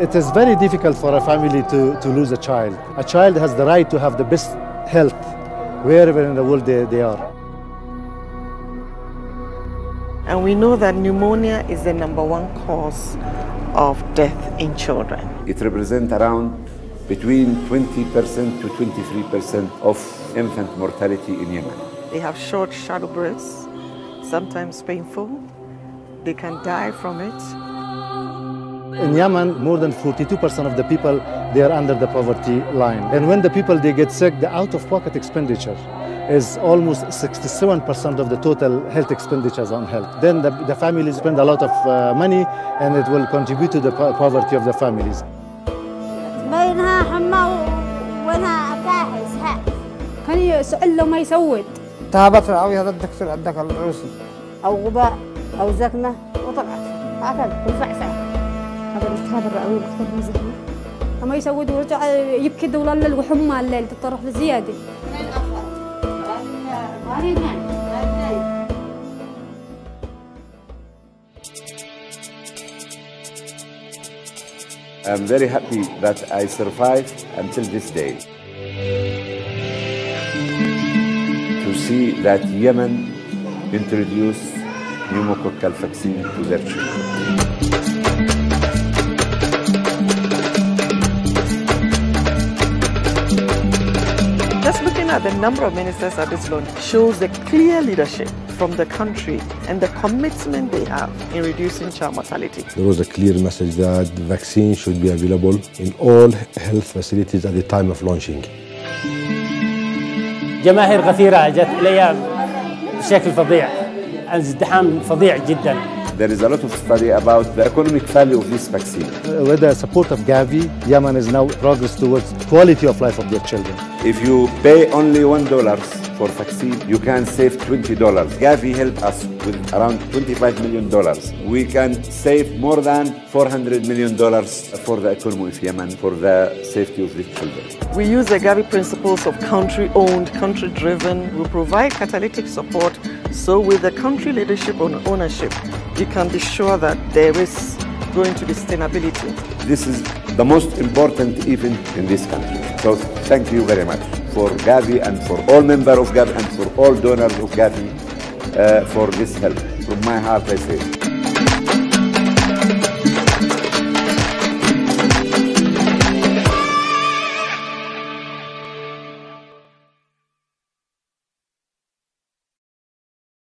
It is very difficult for a family to, to lose a child. A child has the right to have the best health wherever in the world they, they are. And we know that pneumonia is the number one cause of death in children. It represents around between 20% to 23% of infant mortality in Yemen. They have short shadow breaths, sometimes painful. They can die from it. In Yemen, more than 42% of the people, they are under the poverty line. And when the people, they get sick, the out-of-pocket expenditure is almost 67% of the total health expenditures on health. Then the, the families spend a lot of uh, money and it will contribute to the po poverty of the families. بينها حمى وينها كاحس ها كان يسأل له ما يسود التهابات الرئوية هذا الدكتور عندك العروسي أو غباء أو زكمة وطلعت هكذا والفعفع هذا ما يسود ورجع يبكي دولة وحمى الليل تطرح بزيادة I'm very happy that I survived until this day. To see that Yemen introduced pneumococcal vaccine to their children. at the number of ministers at this launch shows the clear leadership from the country and the commitment they have in reducing child mortality. There was a clear message that the vaccine should be available in all health facilities at the time of launching. جماهير غفيرة جت إلي بشكل فظيع ازدحام فظيع جدا there is a lot of study about the economic value of this vaccine. Uh, with the support of Gavi, Yemen is now progress towards quality of life of their children. If you pay only one dollar for vaccine, you can save twenty dollars. Gavi helped us with around twenty-five million dollars. We can save more than four hundred million dollars for the economy of Yemen for the safety of the children. We use the Gavi principles of country-owned, country-driven. We provide catalytic support. So with the country leadership on ownership, you can be sure that there is going to be sustainability. This is the most important event in this country. So thank you very much for Gavi and for all members of Gavi and for all donors of Gavi uh, for this help. From my heart, I say.